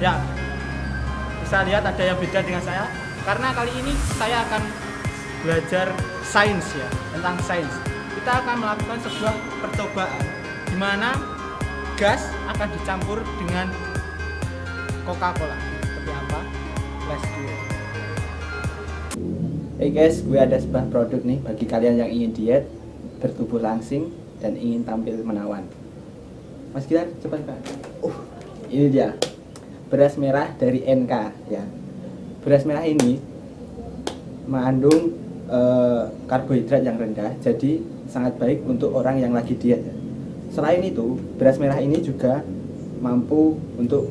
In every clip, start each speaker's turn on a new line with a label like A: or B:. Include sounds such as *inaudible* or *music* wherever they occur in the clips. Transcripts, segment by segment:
A: Ya, bisa lihat ada yang beda dengan saya. Karena kali ini saya akan belajar sains ya, tentang sains. Kita akan melakukan sebuah percobaan di mana gas akan dicampur dengan Coca-Cola. Seperti apa? Let's do it.
B: Hey guys, gue ada sebuah produk nih bagi kalian yang ingin diet, bertubuh langsing, dan ingin tampil menawan. Mas Gilar, coba coba. Uh, ini dia beras merah dari NK ya. Beras merah ini mengandung eh, karbohidrat yang rendah, jadi sangat baik untuk orang yang lagi diet. Selain itu, beras merah ini juga mampu untuk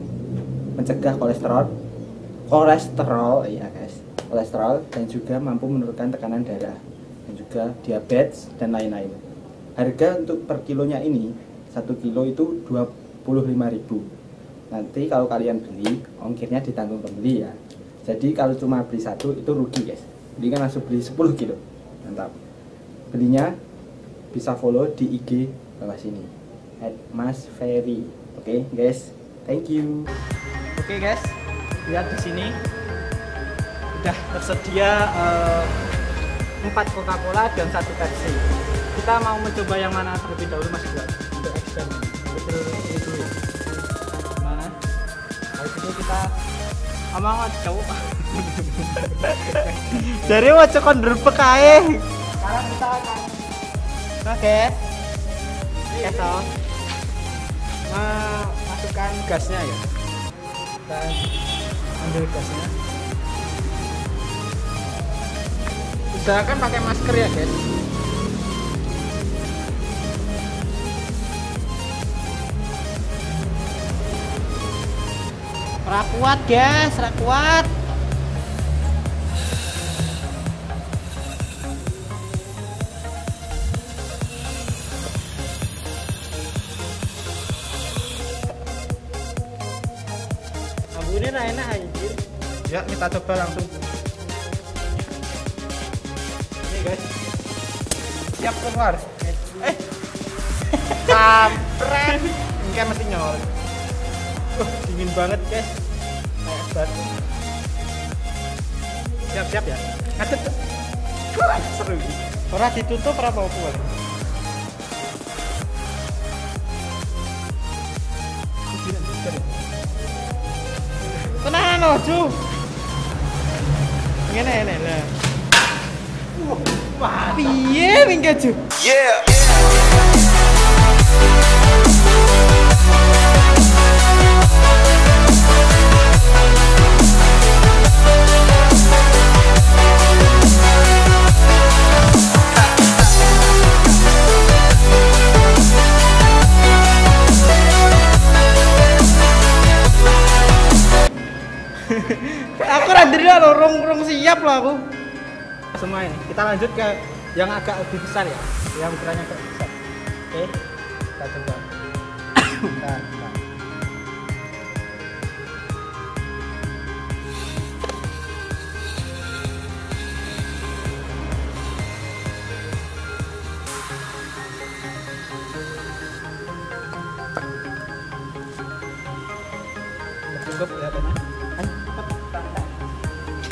B: mencegah kolesterol, kolesterol ya guys, kolesterol dan juga mampu menurunkan tekanan darah dan juga diabetes dan lain-lain. Harga untuk per kilonya ini satu kilo itu 25.000 Nanti kalau kalian beli, ongkirnya ditanggung pembeli ya. Jadi kalau cuma beli satu itu rugi guys. Jadi kan langsung beli 10 kilo. Mantap. Belinya bisa follow di IG bawah sini. At Mas Ferry. Oke guys, thank you.
A: Oke guys, lihat di sini udah tersedia eh, empat Coca-Cola dan satu Pepsi. Kita mau mencoba yang mana terlebih dahulu Mas Buat untuk eksperimen. Ini dulu. Ya. Mana? Habis itu kita aja cowok. Jadi mau cokon berbek ae. Sekarang kita akan Oke. Ya toh. Masukkan gasnya ya kita ambil gasnya usahakan pakai masker ya guys Ora kuat guys, ora kuat. Ambune ra enak anjir. Ya, kita coba langsung. Ini guys. Siap keluar. Eh. Kampret. Enggak mesti nyol. Dingin banget, guys. Kayak batu. Siap-siap ya. Ngadep. Wah, seru. Ora ditutup ora apa-apa. Tenan ojo. Ngene ngene lah. Wah, piye mingke ju? *laughs* aku randiri lo rong rong siap lah aku. Semua ini. Kita lanjut ke yang agak lebih besar ya. Yang ukurannya agak besar. Oke kita coba. *coughs* Bentar,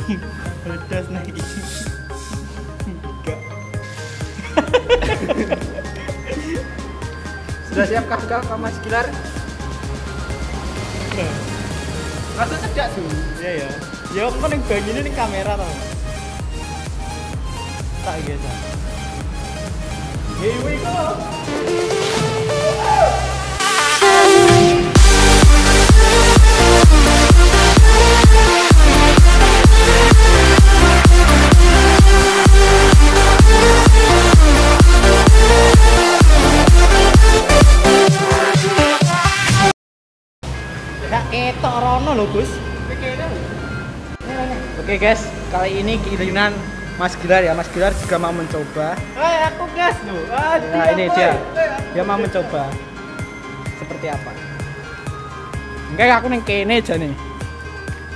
A: Pedas naik Enggak. Sudah siapkah kau kau Mas Gilar? Masa sejak tuh? Iya ya. Ya aku kan yang bagian ini kamera tau. Tak gitu. Here we go. Gus. Oke guys, kali ini giliran Mas Gilar ya. Mas Gilar juga mau mencoba. Eh, aku gas loh. Ah, nah, ini dia. Dia mau mencoba. Seperti apa? Enggak, aku neng kene aja nih.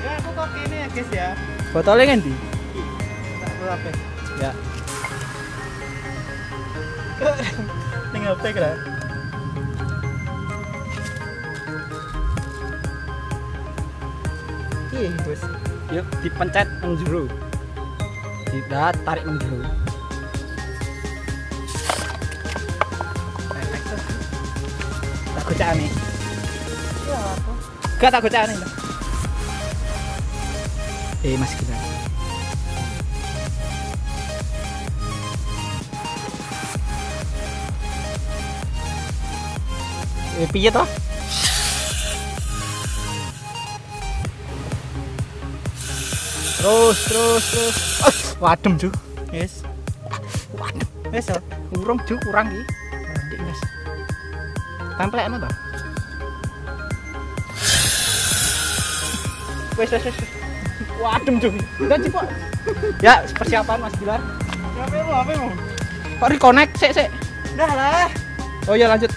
A: Ya, aku kok kene ya, guys ya. Botolnya tahu apa. Ya. *laughs* Ning HP kira. Iya, Bos. Yuk dipencet nang jero. Kita tarik nang jero. Tak gocaan nih.
C: Iya apa?
A: Gak tak gocaan nih. Eh, Mas kita. Eh, piye toh? Terus, terus, terus. Oh, wadem, Ju. Yes. Wadem. Wes, oh. urung, Ju, kurang iki. Dik, Mas. Templekno toh? Wes, wes, wes. Wadem, Ju. Udah, Cipok. Ya, persiapan Mas Gilar.
C: Apa mau? Apa mau?
A: Kok reconnect sik, sik.
C: Udah lah.
A: Oh iya lanjut.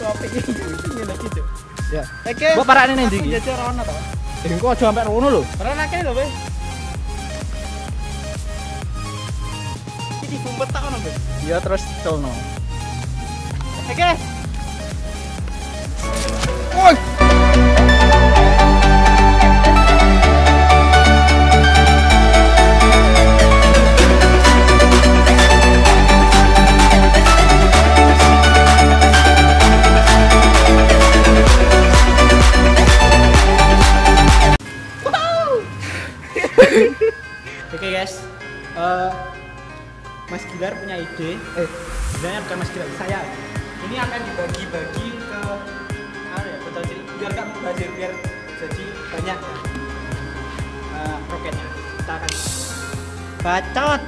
C: Topik ini lagi tuh.
A: Ya.
C: Oke.
A: Mbok parakne ning ndi iki?
C: jajal rono to.
A: Eh, kok aja sampe rono lho.
C: Rono akeh lho, Be. Iki bumpet tak ono, Be.
A: Ya terus colno.
C: Oke.
A: Woi. Punya ide. Eh, sebenarnya bukan Mas Gilar, saya. Ini akan dibagi-bagi ke apa ya, betul sih, biar nggak mubazir, biar jadi banyak ya. Eh, roketnya. Kita akan bacot.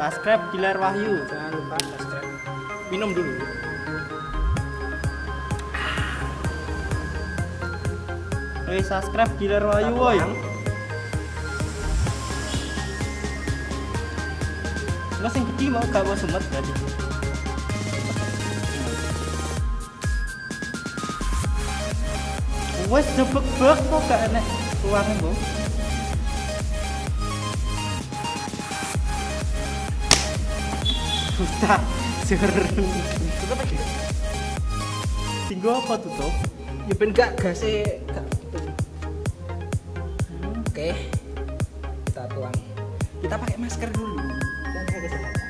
C: Subscribe Gilar Wahyu.
A: Jangan lupa subscribe. Minum dulu.
C: Woi, subscribe Gilar Wahyu, woi. Lo sing gede mau gak mau berarti. Wes jebek-bek kok gak enek uangnya, Bu. Buta, seru.
A: Tutup.
C: Tinggal apa tutup?
A: Ya ben gak gase gak Oke. Kita tuang. Kita pakai masker dulu. Dan jaga kesehatan.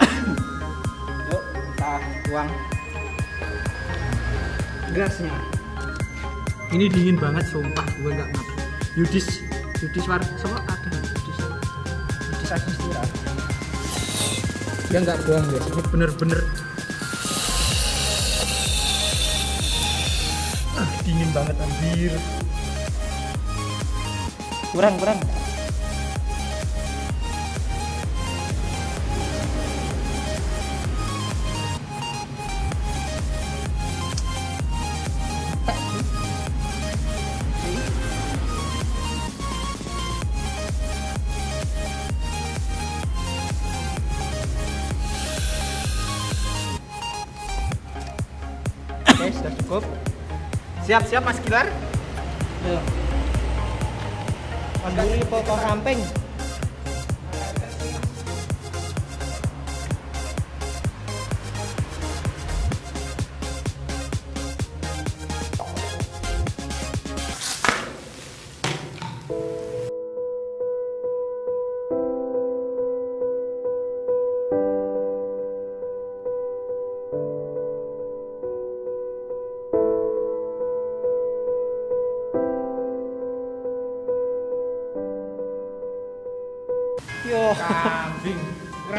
A: *coughs* Yuk, kita tuang gasnya. Ini dingin banget sumpah, gue nggak ngapain. Yudis, Yudis war, sama ada Yudis. Yudis Agustira. Dia nggak bohong guys, ini bener-bener ah, dingin banget anjir.
C: Kurang, kurang.
A: Oke, sudah cukup. Siap-siap Mas Gilar?
C: Yo. Pokok ramping. Yo,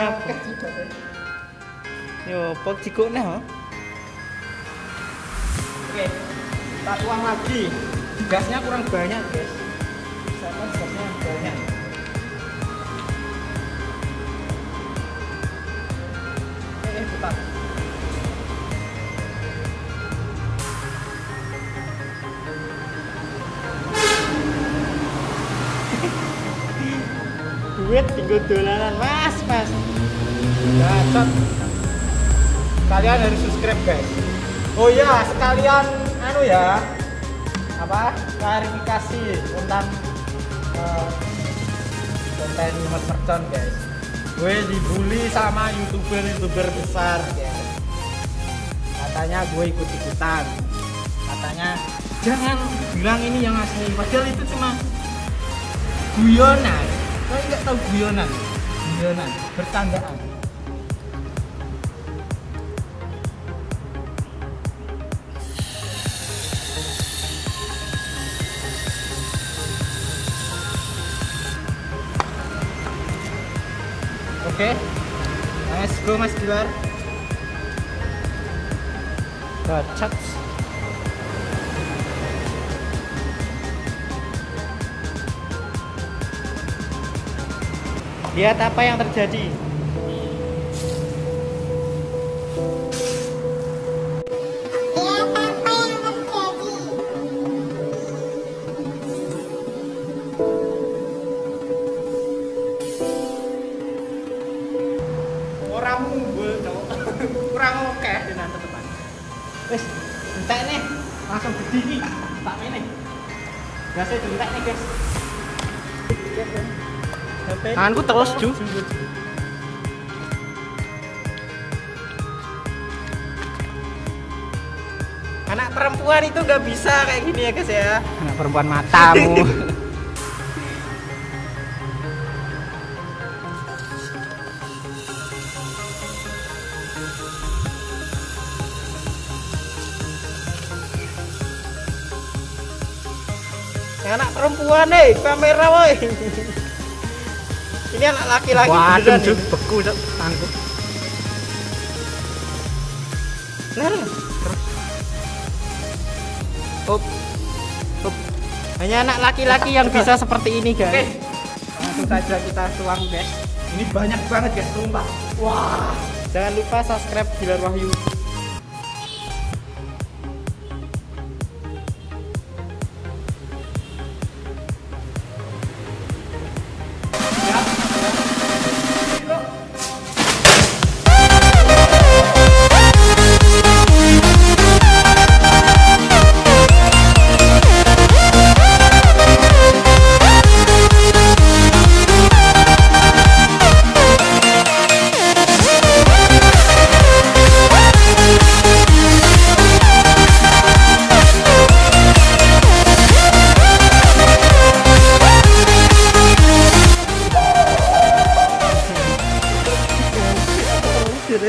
C: Rapet yo pok cikuk nah. ha?
A: Oke, kita tuang lagi. Gasnya kurang banyak, guys. Saya kan gasnya banyak. Eh, eh, putar.
C: Dolanan, Mas, Mas.
A: Kalian harus subscribe, guys. Oh iya, sekalian anu ya. Apa? Klarifikasi tentang eh, konten mercon guys gue dibully sama youtuber youtuber besar guys katanya gue ikut ikutan katanya jangan bilang ini yang asli padahal itu cuma guyonan kalian nggak tahu guyonan guyonan bercandaan Oke, let's go Mas Dilar. Bacot. Lihat apa yang terjadi. Orang munggul, cowok. Kurang *laughs* oke dengan teman. Wes, entek nih. Langsung gede nih. Tak ini. Entek nih, guys. Tanganku terus, Ju.
C: Anak perempuan itu nggak bisa kayak gini ya guys ya.
A: Anak perempuan matamu. *laughs*
C: Anak perempuan nih, kamera woi. *laughs* Ini anak laki-laki beneran nih.
A: beku tanganku.
C: Nah, nah. Up. Up. Hanya anak laki-laki yang bisa seperti ini guys.
A: langsung saja kita tuang, guys. Ini banyak banget, guys, sumpah. Wah,
C: Jangan lupa subscribe Gilar Wahyu.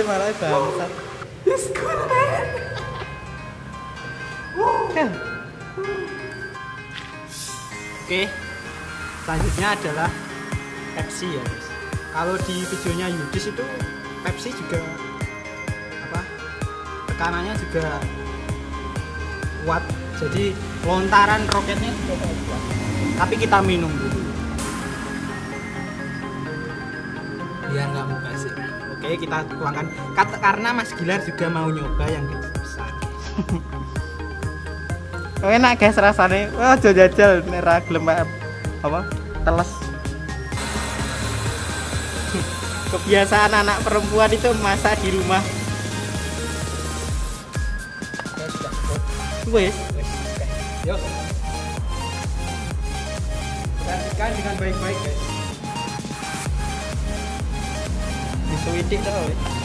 C: Malah bangsat.
A: Oke, selanjutnya adalah Pepsi ya guys. Kalau di videonya Yudis itu Pepsi juga apa tekanannya juga kuat. Jadi lontaran roketnya juga kuat. Tapi kita minum dulu. Biar nggak mubazir. Oke, kita tuangkan. Kat- Karena Mas Gilar juga mau nyoba yang besar. *laughs*
C: Enak guys rasanya. Wah, aja jajal nek ra gelem Pak. apa? Teles. *laughs* Kebiasaan anak perempuan itu masak di rumah. Wes,
A: Yuk. Perhatikan dengan baik-baik guys.
C: Disuwitik terus.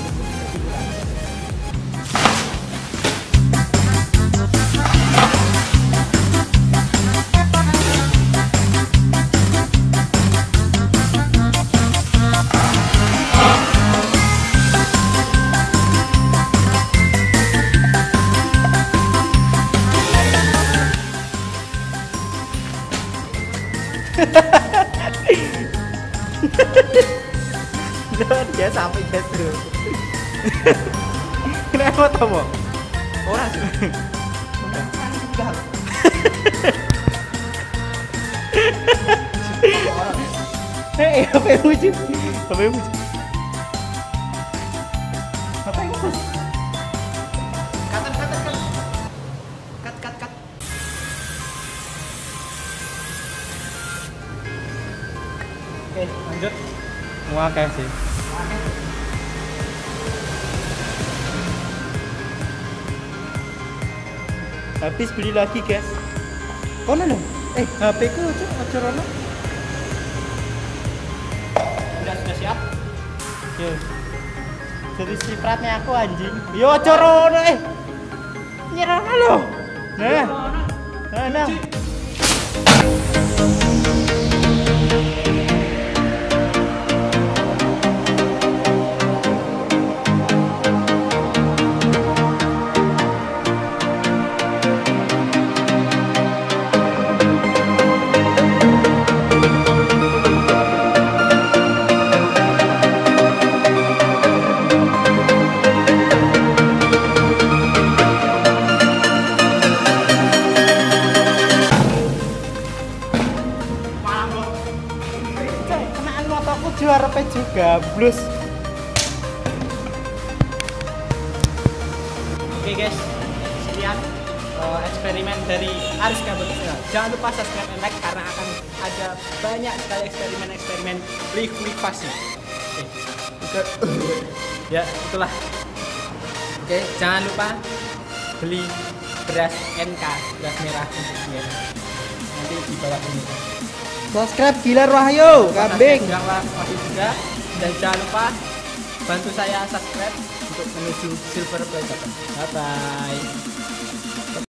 C: Dia sampai jatuh. *laughs* Kenapa tomo?
A: Orang sih.
C: Hei, apa yang lucu? Apa yang lucu? Apa yang lucu?
A: Cut, cut, cut, cut. Cut, cut, cut. Oke, lanjut.
C: Wah, kayak sih. habis beli lagi guys. Kono dong eh HP ku aja, aja rono. Udah sudah siap?
A: Yo jadi sipratnya aku anjing. Yo aja rono eh. Nyerang lo eh. eh, nah nah. Nah sekian uh, eksperimen dari Aris Kabut. Jangan lupa subscribe dan like karena akan ada banyak sekali eksperimen-eksperimen likuifaksi. Oke, itu- ya itulah. Oke, jangan lupa beli beras NK, beras merah untuk Dian. Nanti di bawah ini.
C: Subscribe Gilar Wahyu, kambing.
A: Juga dan jangan lupa bantu saya subscribe untuk menuju silver play button. Bye bye.